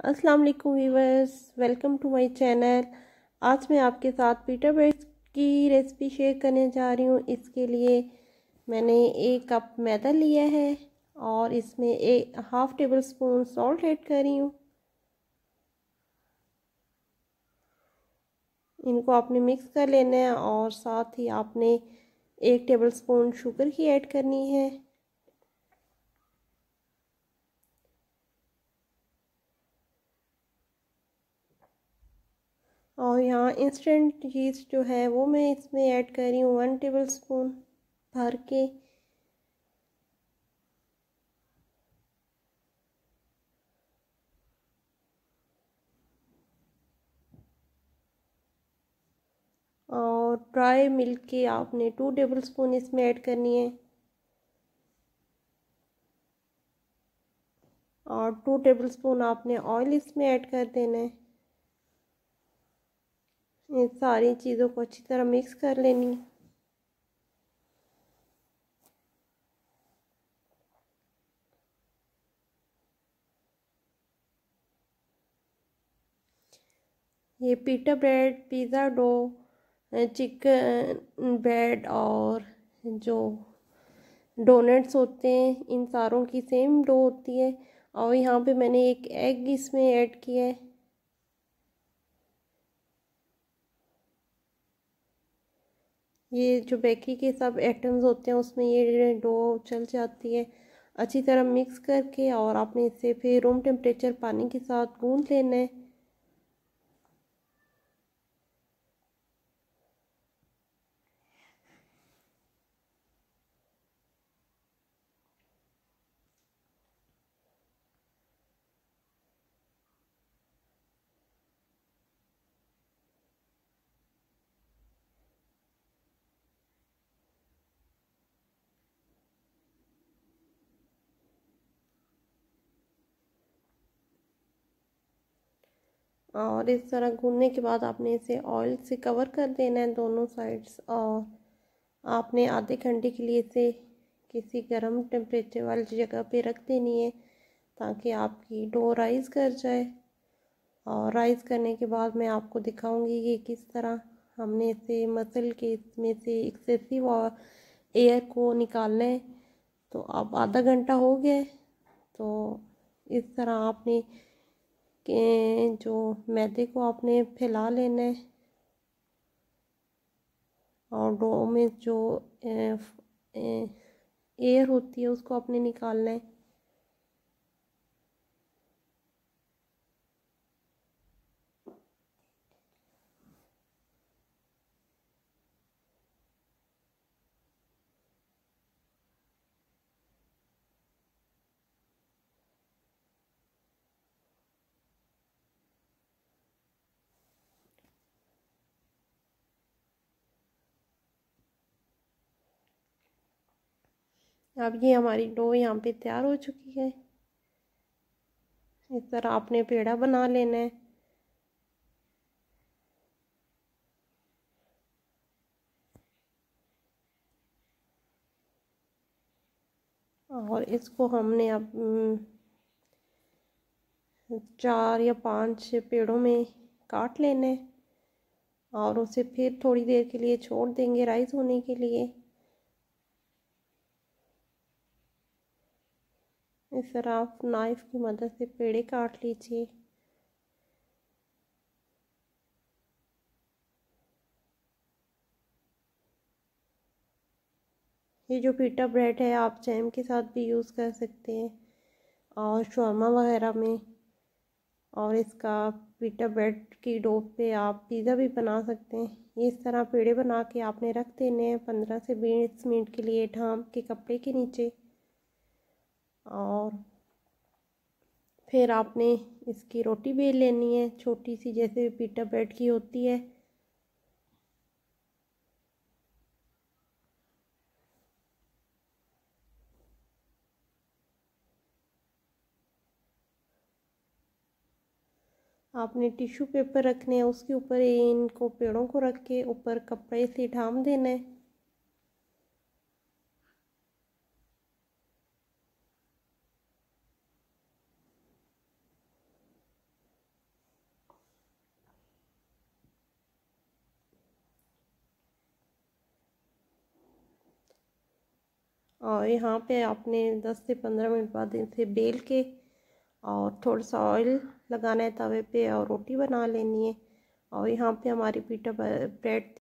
अस्सलाम वालेकुम viewers welcome to my channel. आज मैं आपके साथ पीटर ब्रेड की रेसिपी शेयर करने जा रही हूँ। इसके लिए मैंने एक कप मैदा लिया है और इसमें एक half tablespoon salt add कर रही हूँ। इनको आपने मिक्स कर लेना है और साथ ही आपने एक टेबल स्पून शुगर की ऐड करनी है। और यहाँ इंस्टेंट चीज़ जो है वो मैं इसमें ऐड कर रही हूँ वन टेबल स्पून भर के। और ड्राई मिल्क की आपने टू टेबल स्पून इसमें ऐड करनी है। और टू टेबल स्पून आपने ऑयल इसमें ऐड कर देना है। इन सारी चीज़ों को अच्छी तरह मिक्स कर लेनी ये pita bread pizza dough chicken bread और जो डोनट्स होते हैं, इन सारों की सेम डो होती है। और यहाँ पे मैंने एक एग इसमें ऐड किया है। ये जो बेकी के सब एटम्स होते हैं, उसमें ये डो चल जाती है। अच्छी तरह मिक्स करके और आपने इसे फिर रूम टेम्परेचर पानी के साथ गूंद लेना है। और इस तरह गूंदने के बाद आपने इसे ऑयल से कवर कर देना है दोनों साइड्स और आपने आधे घंटे के लिए इसे किसी गर्म टेम्परेचर वाली जगह पे रख देनी है ताकि आपकी डो राइस कर जाए। और राइस करने के बाद मैं आपको दिखाऊँगी कि किस तरह हमने इसे मसल के इसमें से एक्सेसिव एयर को निकालना है। तो अब आधा घंटा हो गया तो इस तरह आपने के जो मैदे को आपने फैला लेना है और डो में जो एयर होती है उसको आपने निकालना है। अब ये हमारी डो यहाँ पे तैयार हो चुकी है। इस तरह आपने पेड़ा बना लेना है। और इसको हमने अब चार या पाँच पेड़ों में काट लेना है। और उसे फिर थोड़ी देर के लिए छोड़ देंगे राइस होने के लिए। इस तरह आप नाइफ़ की मदद से पेड़े काट लीजिए। ये जो पीटा ब्रेड है, आप जैम के साथ भी यूज़ कर सकते हैं। और शर्मा वगैरह में, और इसका पीटा ब्रेड की डो पे आप पिज़्ज़ा भी बना सकते हैं। इस तरह पेड़े बना के आपने रख देने हैं पंद्रह से बीस मिनट के लिए ढाम के कपड़े के नीचे। और फिर आपने इसकी रोटी बेल लेनी है, छोटी सी जैसे पीटा ब्रेड की होती है। आपने टिश्यू पेपर रखने हैं, उसके ऊपर इनको पेड़ों को रख के ऊपर कपड़े से ढाम देना है। और यहाँ पे आपने 10 से 15 मिनट बाद इसे बेल के और थोड़ा सा ऑयल लगाना है तवे पे और रोटी बना लेनी है। और यहाँ पे हमारी पीटा ब्रेड